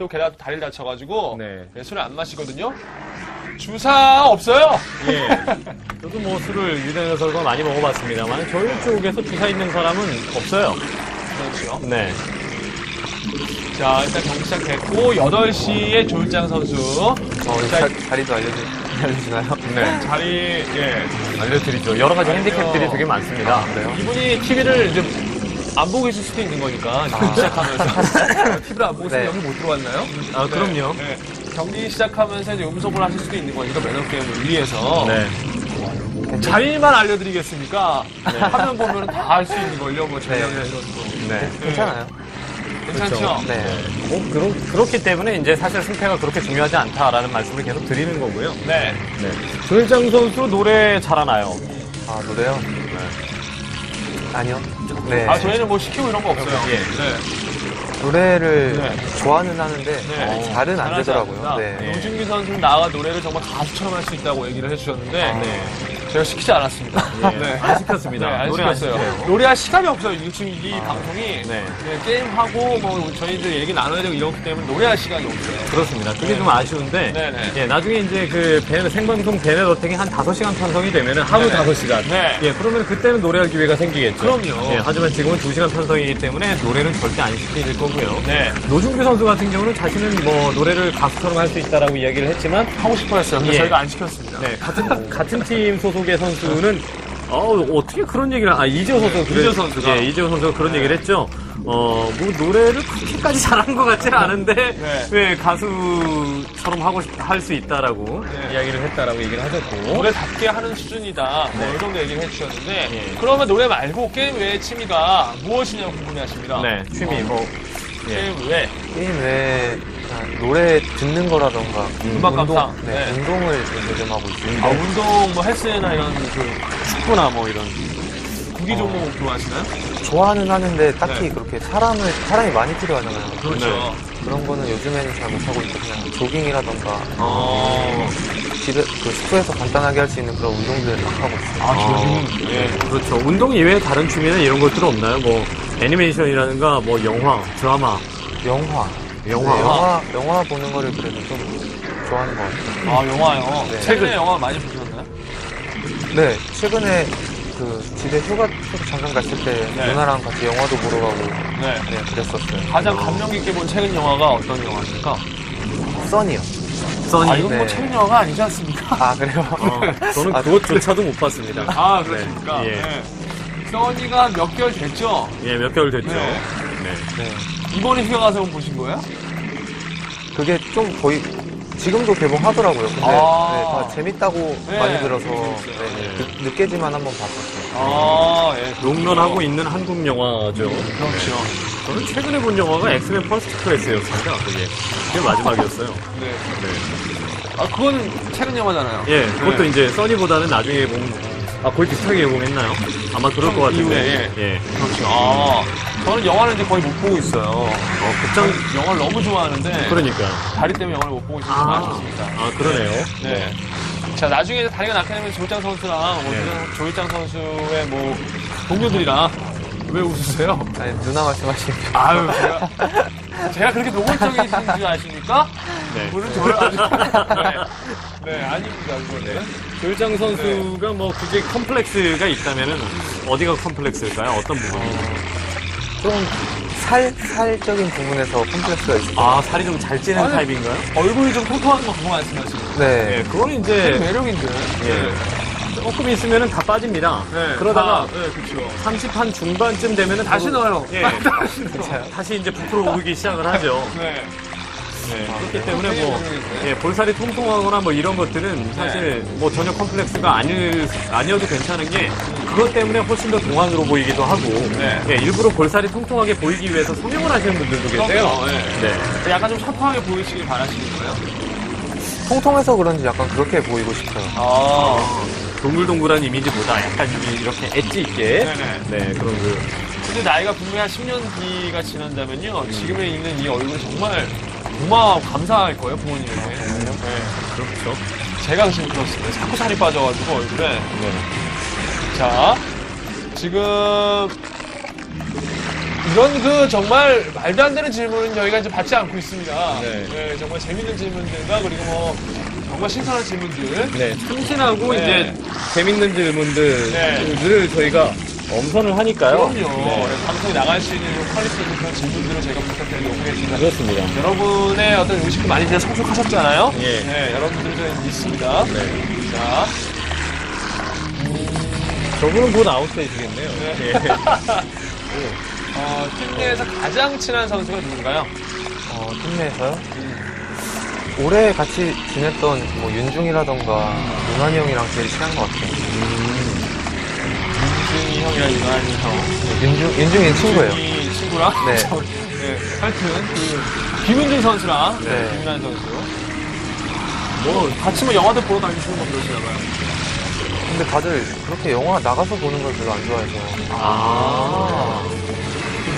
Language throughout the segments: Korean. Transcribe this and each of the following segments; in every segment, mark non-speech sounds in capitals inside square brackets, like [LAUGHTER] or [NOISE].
또 게다가 다리를 다쳐가지고 네. 네, 술을 안 마시거든요. 주사 없어요. 예. 저도 뭐 술을 유대현 선수가 많이 먹어봤습니다만 저희 쪽에서 주사 있는 사람은 없어요. 그렇죠. 네. 자, 일단 경기 시작됐고 8시에 조일장 선수 어, 자, 자, 자리도 알려주, 알려주나요? 네. 자리 예. 알려드리죠. 여러 가지. 핸디캡들이 되게 많습니다. 그래요? 이분이 TV를 이제 안 보고 계실 수도 있는 거니까 경기 시작하면서 [LAUGHS] TV를 안 보고 있으면 네. 여기 못 들어왔나요? 아, 그럼요. 네. 경기 시작하면서 이제 음성을 하실 수도 있는 거니까 매너 게임을 위해서 네. 자리만 알려드리겠습니까? 화면 보면 다할수 있는 걸요, 뭐 전략이나 이런 거. 네. 괜찮아요. 괜찮죠? 그렇죠. 네. 뭐, 그렇, 그렇기 때문에 이제 사실 승패가 그렇게 중요하지 않다라는 말씀을 계속 드리는 거고요. 네. 네. 조일장 선수 노래 잘하나요? 아, 노래요? 아니요. 네. 아, 저희는 뭐 시키고 이런 거 없어요. 예. 네. 노래를 네. 좋아는 하는데 네. 어, 잘은 안 잘하지 되더라고요. 네. 노준기 선수는 나가 노래를 정말 가수처럼 할 수 있다고 얘기를 해주셨는데 네. 제가 시키지 않았습니다. [LAUGHS] 예. 안 시켰습니다. 네, 안 노래 안 시켰어요. 시켜요. 노래할 시간이 없어요. 이 지금 이 방송이 네. 네, 게임하고 뭐 저희들 얘기 나눠야 되고 이렇기 때문에 노래할 시간이 없어요. 그렇습니다. 그게 좀 아쉬운데, 네네. 예, 나중에 이제 그 배- 생방송 어택이 한 5시간 편성이 되면은 하루 네네. 5시간. 네. 예, 그러면 그때는 노래할 기회가 생기겠죠. 그럼요. 예, 하지만 지금은 2시간 편성이기 때문에 노래는 절대 안 시킬 거고요. 네. 노중규 선수 같은 경우는 자신은 뭐 노래를 가수처럼 할 수 있다라고 이야기를 했지만, 하고 싶어 했어요. 근데 예. 저희가 안 시켰습니다. 네, 같은, 같은 팀 소속 의 선수는, 어, 어떻게 그런 얘기를, 아, 이재호 선수. 그래- 이재호 선수가. 예, 이재호 선수가 그런 얘기를 했죠. 어, 뭐, 노래를 그렇게까지 [LAUGHS] 잘하는 것 같지는 않은데, 네. 왜 가수처럼 하고, 할 수 있다라고 네. 이야기를 했다라고 얘기를 하셨고. 노래답게 하는 수준이다. 뭐, 이 정도 얘기를 해주셨는데, 예. 그러면 노래 말고 게임 외의 취미가 무엇이냐고 궁금해 하십니다. 네, 취미, 뭐, 예. 게임 외. 게임 외에 그냥 노래 듣는 거라던가 음악 운동, 감상. 네, 네. 운동을 요즘 하고 있습니다. 아, 운동, 뭐 헬스나 이런 그 축구나 뭐 이런. 구기 종목 좋아하시나요? 좋아는 하는데 딱히 네. 그렇게 사람을 사람이 많이 필요하잖아요. 그렇죠. 그런 거는 요즘에는 잘 못하고 있고 그냥 조깅이라던가 어, 집에 그 숙소에서 간단하게 할 수 있는 그런 운동들을 막 하고 있어요. 아, 조깅. 예. 그렇죠. 운동 이외에 다른 취미는 이런 것들은 없나요? 뭐, 애니메이션이라든가, 뭐, 영화, 드라마, 영화. 영화. 네, 영화 영화 보는 거를 그래도 좀 좋아하는 것 같아요. 아, 영화요. 네. 최근에 영화 많이 보셨나요? 네, 최근에 그 집에 휴가 잠깐 갔을 때 네. 누나랑 같이 영화도 보러 가고 네. 네 그랬었어요. 가장 감명 깊게 본 최근 영화가 어떤 영화입니까? 써니요. 써니. 아, 이건 뭐 네. 최근 영화가 아니지 않습니까? 아 그래요? 어, 저는 아, 그것조차도 못 봤습니다. 아, 그렇습니까? 네. 예. 네. 써니가 몇 개월 됐죠? 예, 몇 개월 됐죠. 네. 네. 네. 이번에 휴가 가서 보신 거예요? 그게 좀 거의 지금도 개봉하더라고요. 근데 아. 네, 다 재밌다고 네, 많이 들어서 재밌어요. 네, 늦, 늦게지만 한번 봤었어요. 아, 예. 롱런하고 있는 한국 영화죠. 그렇죠. 저는 최근에 본 영화가 엑스맨 퍼스트 클래스였습니다. 그게. 그게 마지막이었어요. 네. 네. 아, 그거는 최근 영화잖아요. 예, 그것도 네. 이제 써니보다는 나중에 본, 아, 거의 비슷하게 예고했나요? 아마 그럴 것 같은데. 이후에, 예. 그렇죠. 아, 저는 영화를 이제 거의 못 보고 있어요. 어, 극장, 영화를 너무 좋아하는데 그러니까. 다리 때문에 영화를 못 보고 있어서 좀 아쉽습니다. 아, 그러네요. 네. 자, 나중에 이제 다리가 낫게 되면 조일장 선수랑 뭐 네. 조일장 선수의 뭐 동료들이랑 왜 웃으세요? 아니 누나 말씀하시니까 아유, 제가 제가 그렇게 노골적이신 줄 아십니까? 네. 저를 아주 [LAUGHS] 네, 네 아닙니다, 그거는. 조일장 선수가 뭐 굳이 컴플렉스가 있다면은 어디가 컴플렉스일까요? 어떤 부분이? 좀 살 살적인 부분에서 컴플렉스가 있어요. 아, 살이 좀 잘 찌는 아니, 타입인가요? 얼굴이 좀 통통한 거 그거 말씀하시는? 네. 네, 그건 그 이제 매력인데. 예. 조금 있으면은 다 빠집니다. 네. 그러다가 네, 그렇죠. 30한 중반쯤 되면은 다시 또- 넣어요. 예. [LAUGHS] 다시 넣어요. 다시 이제 부풀어 오르기 시작을 하죠. 네. 네, 아, 그렇기 때문에 뭐 네. 예, 볼살이 통통하거나 뭐 이런 것들은 사실 뭐 전혀 컴플렉스가 아니, 아니어도 괜찮은 게 그것 때문에 훨씬 더 동안으로 보이기도 하고 네. 예, 일부러 볼살이 통통하게 보이기 위해서 성형을 하시는 분들도 계세요. 네. 네. 약간 좀 샤프하게 보이시길 바라시는 거예요? 통통해서 그런지 약간 그렇게 보이고 싶어요. 아. 동글동글한 이미지보다 약간 이렇게 엣지 있게 네네. 네, 그런 그 근데 나이가 분명히 한 10년 뒤가 지난다면요. 지금에 있는 이 얼굴이 정말 고마워, 감사할 거예요, 부모님에게. 네. 그렇죠. 제가 지금 그렇습니다. 자꾸 살이 빠져가지고 얼굴에. 네. 자, 지금 이런 그 정말 말도 안 되는 질문은 저희가 이제 받지 않고 있습니다. 네. 네, 정말 재밌는 질문들과 그리고 뭐 정말 신선한 질문들. 네, 참신하고 네. 이제 재밌는 질문들을 저희가 엄선을 하니까요. 그럼요. 네. 네, 방송에 나갈 수 있는 좀 quality 있는 그런 질문들을 저희가 부탁드리도록 하겠습니다. 그렇습니다. 여러분의 어떤 의식도 많이 이제 성숙하셨잖아요. 예. 네, 여러분들도 믿습니다. 네. 자, 저분은 곧 아웃되시겠네요. 네. [LAUGHS] 어, 팀 내에서 가장 친한 선수가 누군가요? 어, 팀 내에서요? 올해 같이 지냈던 뭐 윤중이라던가 윤환이 형이랑 제일 친한 것 같아요. 윤중이 형이랑 유난히 형. 윤중, 윤중이는 친구예요. 이 친구랑 네. [LAUGHS] 저- 네, 하여튼 그 김은중 선수랑 네. 김은환 선수 뭐 같이 뭐 영화도 보러 다니시는 거 그러시나 봐요. 근데 다들 그렇게 영화 나가서 보는 걸 별로 안 좋아해서. 아.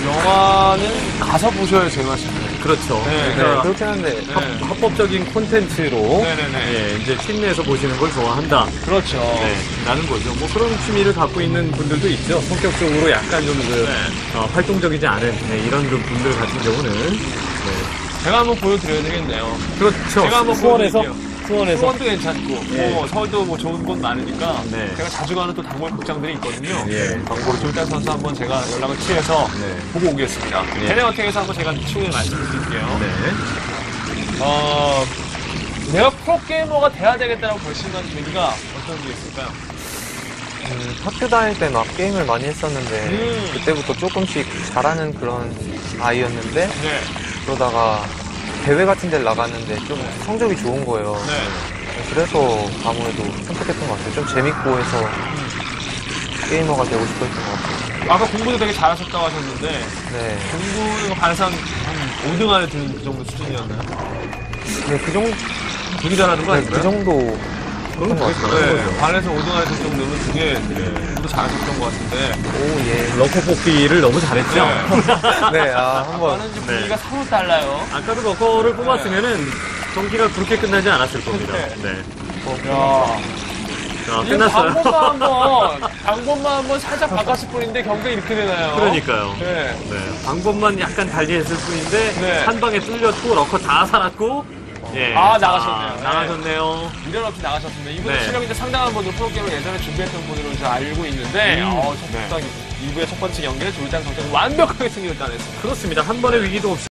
영화는 가서 보셔야 제맛입니다. 그렇죠. 네, 네, 그러니까 그렇긴 한데. 합, 네. 합 법적인 콘텐츠로 네네네. 예, 이제 팀 내에서 보시는 걸 좋아한다. 그렇죠. 네, 라는 거죠. 뭐 그런 취미를 갖고 있는 분들도 있죠. 성격적으로 약간 좀 그, 네. 어, 활동적이지 않은 네, 이런 그 분들 같은 경우는 네. 제가 한번 보여드려야 되겠네요. 그렇죠. 제가 한번 수원에서 보여드릴게요. 수원에서 수원도 괜찮고, 예. 뭐 서울도 뭐 좋은 곳 많으니까 네. 제가 자주 가는 또 단골 극장들이 있거든요. 예. 광고로 졸단 선수 한번 제가 연락을 취해서 네. 보고 오겠습니다. 예. 테레어택에서 한번 제가 추후에 말씀드릴게요. 네. 어, 내가 프로게이머가 돼야 되겠다라고 결심한 계기가 어떤 게 있을까요? 음, 학교 다닐 때 막 게임을 많이 했었는데, 음. 그때부터 조금씩 잘하는 그런 아이였는데, 네. 그러다가 대회 같은 데를 나갔는데 좀 성적이 좋은 거예요. 네. 그래서 아무래도 선택했던 것 같아요. 좀 재밌고 해서 게이머가 되고 싶었던 것 같아요. 아까 공부도 되게 잘하셨다고 하셨는데, 네. 공부는 반상 한 5등 안에 드는 그 정도 수준이었나요? 네, 그 정도, 되게 잘하는 거 네, 아닌가요? 그 정도 했던 것 같아요. 네, 반에서 5등 안에 들 정도면 되게 공부도 잘하셨던 것 같은데. 오, 예. lurker 뽑기를 너무 잘했죠. 네, [LAUGHS] 아, 한번. 저는 이제 분위기가 서로 달라요. 아까도 lurker를 뽑았으면은 경기가 그렇게 끝나지 않았을 겁니다. 네. 네. 야, 자, 이 끝났어요. 방법만 [LAUGHS] 한번, 방법만 한번 살짝 바꿨을 뿐인데 경기가 이렇게 되나요? 그러니까요. 네. 네, 방법만 약간 달리했을 뿐인데 네. 한 방에 뚫렸고 lurker 다 살았고 예. 아, 나가셨네요. 아, 나가셨네요. 미련 없이 나가셨습니다. 이분 네. 실력이 이제 상당한 분들 프로게임을 예전에 준비했던 분으로 이제 알고 있는데, 음. 어, 첫 네. 번째, 2부의 첫 번째 경기를 졸장 선수가 완벽하게 승리를 따냈습니다. 그렇습니다. 한 번의 위기도 없이